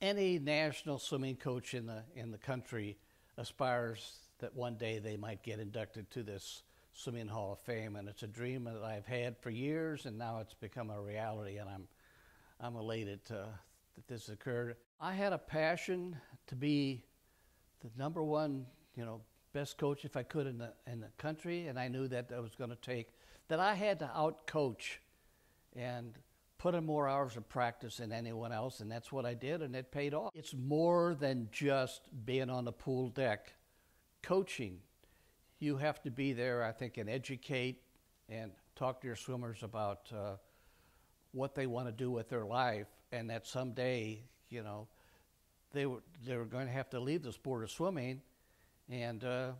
any national swimming coach in the in the country aspires that one day they might get inducted to this swimming hall of fame and it's a dream that I've had for years and now it's become a reality and I'm I'm elated to, that this occurred. I had a passion to be the number one, you know, best coach if I could in the in the country and I knew that that was going to take that I had to out coach and put in more hours of practice than anyone else, and that's what I did, and it paid off. It's more than just being on the pool deck. Coaching, you have to be there, I think, and educate and talk to your swimmers about uh, what they want to do with their life, and that someday, you know, they were they were going to have to leave the sport of swimming, and uh,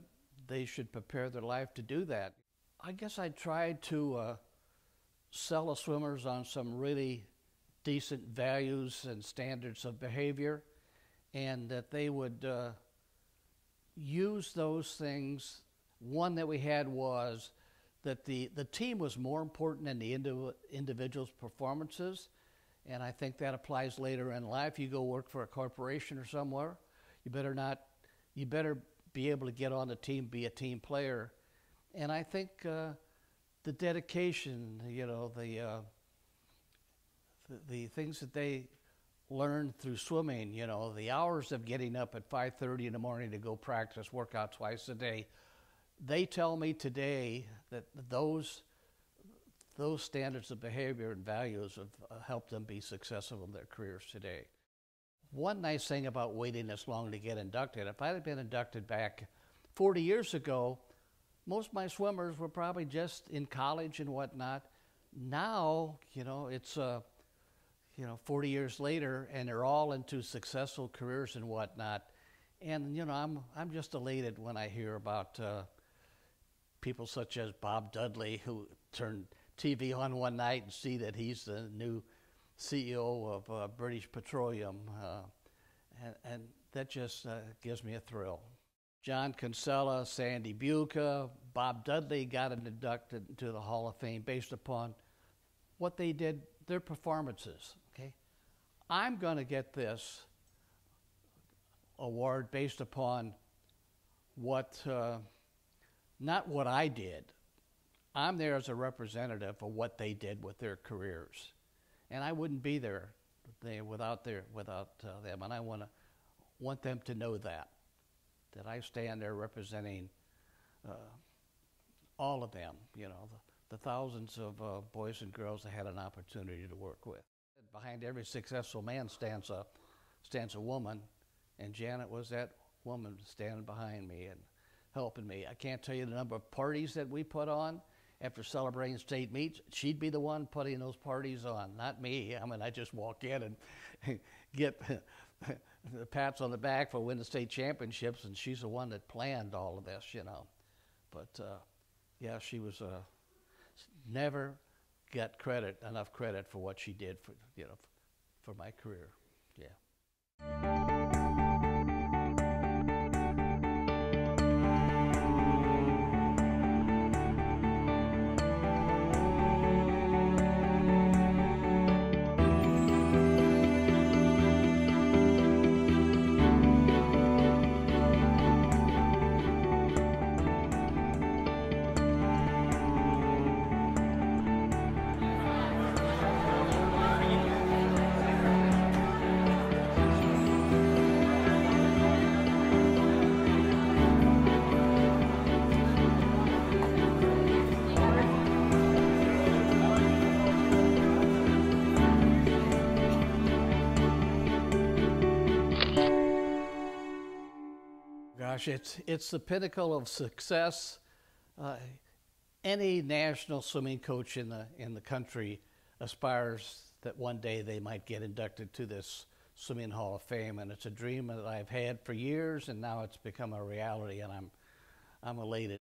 they should prepare their life to do that. I guess I tried to. Uh, sell the swimmers on some really decent values and standards of behavior, and that they would uh, use those things. One that we had was that the, the team was more important than the indi- individual's performances, and I think that applies later in life. You go work for a corporation or somewhere, you better not, you better be able to get on the team, be a team player, and I think. Uh, the dedication, you know, the, uh, the, the things that they learned through swimming, you know, the hours of getting up at 5:30 in the morning to go practice, work out twice a day. They tell me today that those those standards of behavior and values have uh, helped them be successful in their careers today. One nice thing about waiting this long to get inducted, if I had been inducted back 40 years ago, most of my swimmers were probably just in college and whatnot. Now, you know, it's uh, you know, 40 years later, and they're all into successful careers and whatnot. And you know, I'm I'm just elated when I hear about uh, people such as Bob Dudley, who turned TV on one night and see that he's the new CEO of uh, British Petroleum, uh, and, and, that just uh, gives me a thrill. John Kinsella, Sandy Buca, Bob Dudley got inducted into the Hall of Fame based upon what they did, their performances. Okay, I'm going to get this award based upon what, uh, not what I did. I'm there as a representative of what they did with their careers, and I wouldn't be there without their without uh, them, and I want to want them to know that that I stand there representing uh, all of them, you know, the, the thousands of uh, boys and girls I had an opportunity to work with. Behind every successful man stands a, stands a woman, and Janet was that woman standing behind me and helping me. I can't tell you the number of parties that we put on after celebrating state meets. She'd be the one putting those parties on, not me. I mean, I just walk in and get the pats on the back for winning the state championships, and she's the one that planned all of this, you know. But uh, yeah, she was uh, never got credit enough credit for what she did for you know for my career. Yeah. Gosh, it's, it's the pinnacle of success. Uh, any national swimming coach in the, in the country aspires that one day they might get inducted to this Swimming Hall of Fame, and it's a dream that I've had for years, and now it's become a reality, and I'm, I'm elated.